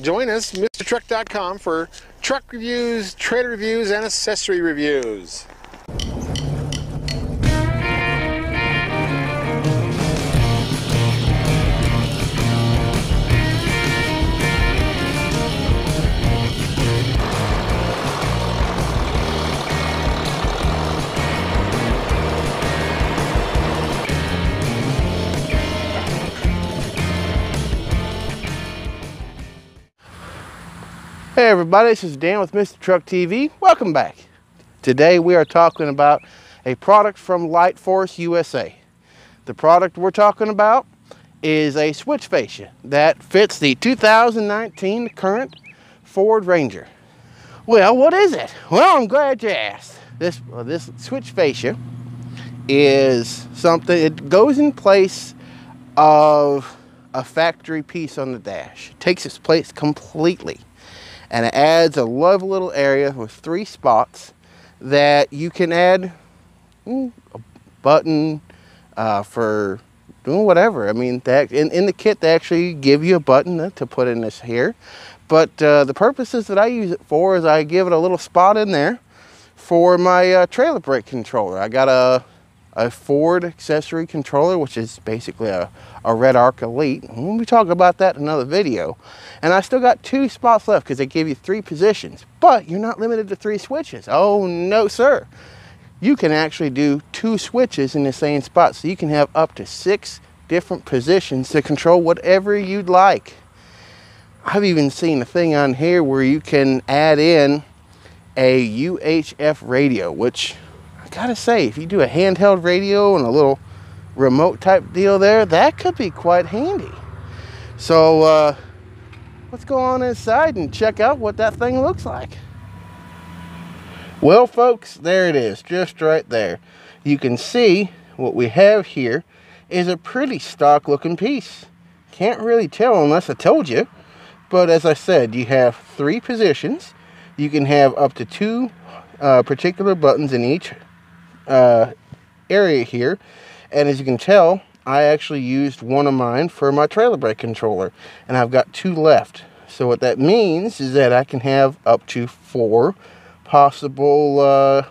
Join us, MrTruck.com, for truck reviews, trailer reviews, and accessory reviews. Hey everybody, this is Dan with Mr. Truck TV. Welcome back. Today we are talking about a product from Lightforce USA. The product we're talking about is a switch fascia that fits the 2019 current Ford Ranger. Well, what is it? Well, I'm glad you asked. This, uh, this switch fascia is something, it goes in place of a factory piece on the dash. It takes its place completely and it adds a lovely little area with three spots that you can add a button uh, for doing whatever. I mean, that in, in the kit they actually give you a button to put in this here. But uh, the purposes that I use it for is I give it a little spot in there for my uh, trailer brake controller. I got a a Ford accessory controller, which is basically a, a RedArc Elite. We'll be talking about that in another video. And I still got two spots left because they give you three positions, but you're not limited to three switches. Oh, no, sir. You can actually do two switches in the same spot. So you can have up to six different positions to control whatever you'd like. I've even seen a thing on here where you can add in a UHF radio, which gotta say, if you do a handheld radio and a little remote type deal there, that could be quite handy. So uh, let's go on inside and check out what that thing looks like. Well, folks, there it is, just right there. You can see what we have here is a pretty stock looking piece. Can't really tell unless I told you. But as I said, you have three positions. You can have up to two uh, particular buttons in each uh, area here. And as you can tell, I actually used one of mine for my trailer brake controller. And I've got two left. So what that means is that I can have up to four possible uh,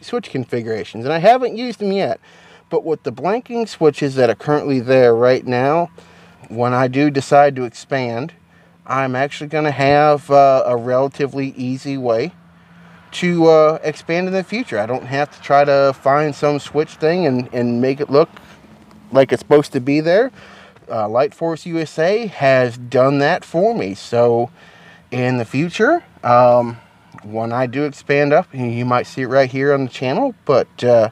switch configurations. And I haven't used them yet. But with the blanking switches that are currently there right now, when I do decide to expand, I'm actually going to have uh, a relatively easy way to uh, expand in the future. I don't have to try to find some switch thing and, and make it look like it's supposed to be there. Uh, Lightforce USA has done that for me. So in the future, um, when I do expand up, you might see it right here on the channel. But uh,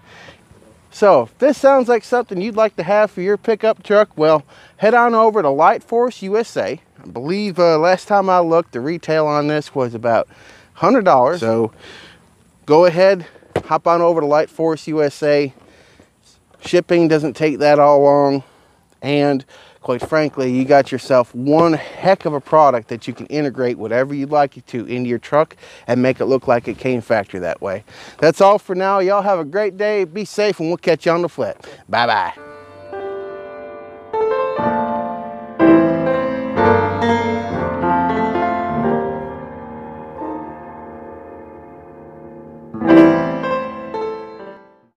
so if this sounds like something you'd like to have for your pickup truck, well, head on over to Lightforce USA. I believe uh, last time I looked, the retail on this was about $100. So go ahead, hop on over to Lightforce USA. Shipping doesn't take that all long. And quite frankly, you got yourself one heck of a product that you can integrate whatever you'd like it to into your truck and make it look like it came factory that way. That's all for now. Y'all have a great day. Be safe and we'll catch you on the flip. Bye-bye.